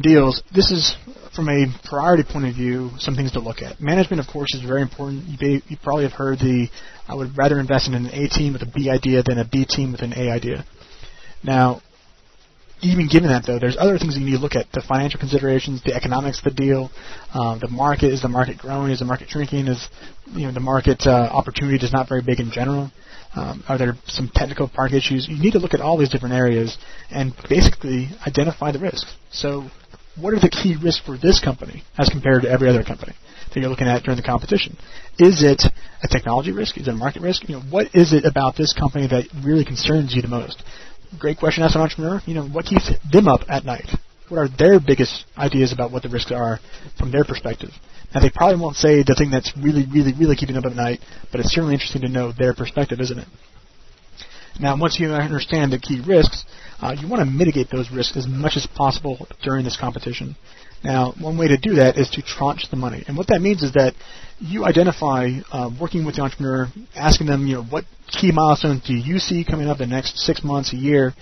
deals, this is from a priority point of view, some things to look at. Management, of course, is very important. You, you probably have heard the I would rather invest in an A team with a B idea than a B team with an A idea. Now, even given that though, there's other things you need to look at: the financial considerations, the economics of the deal, uh, the market. Is the market growing? Is the market shrinking? Is you know the market uh, opportunity is not very big in general? Um, are there some technical market issues? You need to look at all these different areas and basically identify the risks. So, what are the key risks for this company as compared to every other company that you're looking at during the competition? Is it a technology risk? Is it a market risk? You know, what is it about this company that really concerns you the most? great question as an entrepreneur. You know, what keeps them up at night? What are their biggest ideas about what the risks are from their perspective? Now, they probably won't say the thing that's really, really, really keeping them up at night, but it's certainly interesting to know their perspective, isn't it? Now, once you understand the key risks, uh, you want to mitigate those risks as much as possible during this competition. Now, one way to do that is to tranche the money. And what that means is that you identify, uh, working with the entrepreneur, asking them, you know, what key milestones do you see coming up the next six months, a year,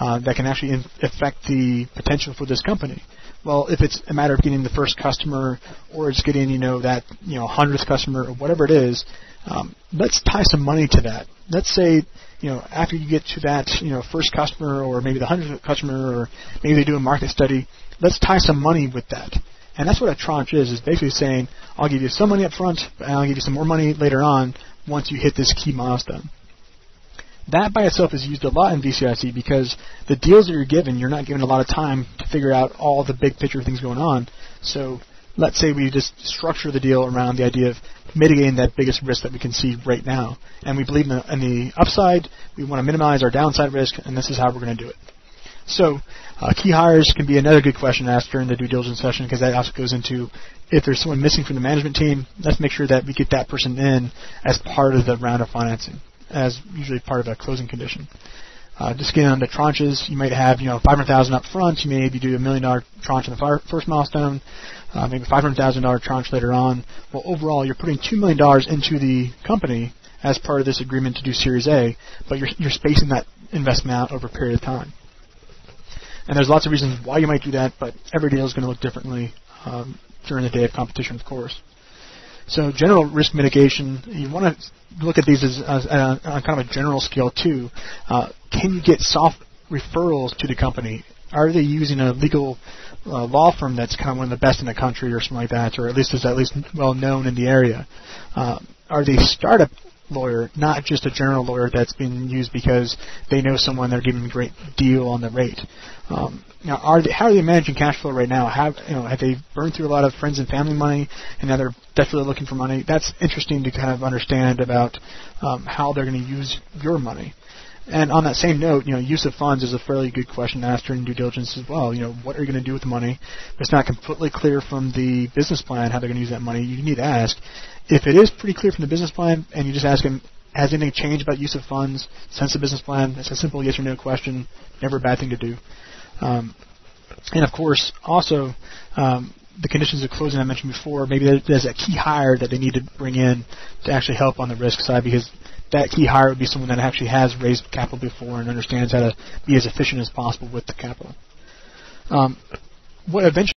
uh, that can actually affect the potential for this company? Well, if it's a matter of getting the first customer, or it's getting, you know, that, you know, hundredth customer, or whatever it is, um, let's tie some money to that. Let's say, you know, after you get to that, you know, first customer, or maybe the hundredth customer, or maybe they do a market study, let's tie some money with that. And that's what a tranche is, is basically saying, I'll give you some money up front, and I'll give you some more money later on once you hit this key milestone. That by itself is used a lot in VCIC because the deals that you're given, you're not given a lot of time to figure out all the big picture things going on. So let's say we just structure the deal around the idea of mitigating that biggest risk that we can see right now. And we believe in the, in the upside, we want to minimize our downside risk, and this is how we're going to do it. So, uh, key hires can be another good question asked during the due diligence session because that also goes into if there's someone missing from the management team, let's make sure that we get that person in as part of the round of financing, as usually part of a closing condition. Uh, just getting the tranches, you might have you know 500,000 up front. You may maybe do a million dollar tranche in the first milestone, uh, maybe 500,000 dollar tranche later on. Well, overall, you're putting two million dollars into the company as part of this agreement to do Series A, but you're you're spacing that investment out over a period of time. And there's lots of reasons why you might do that, but every deal is going to look differently um, during the day of competition, of course. So general risk mitigation, you want to look at these as, as uh, on kind of a general scale too. Uh, can you get soft referrals to the company? Are they using a legal uh, law firm that's kind of one of the best in the country or something like that, or at least is at least well known in the area? Uh, are they startup lawyer, not just a general lawyer that's being used because they know someone they're giving a great deal on the rate. Um, now, are they, how are they managing cash flow right now? Have you know have they burned through a lot of friends and family money, and now they're desperately looking for money? That's interesting to kind of understand about um, how they're going to use your money. And on that same note, you know, use of funds is a fairly good question to ask during due diligence as well. You know, what are you going to do with the money? If it's not completely clear from the business plan how they're going to use that money, you need to ask. If it is pretty clear from the business plan, and you just ask them, has anything changed about use of funds since the business plan? It's a simple yes or no question. Never a bad thing to do. Um, and of course, also um, the conditions of closing I mentioned before. Maybe there's a key hire that they need to bring in to actually help on the risk side because that key hire would be someone that actually has raised capital before and understands how to be as efficient as possible with the capital. Um, what eventually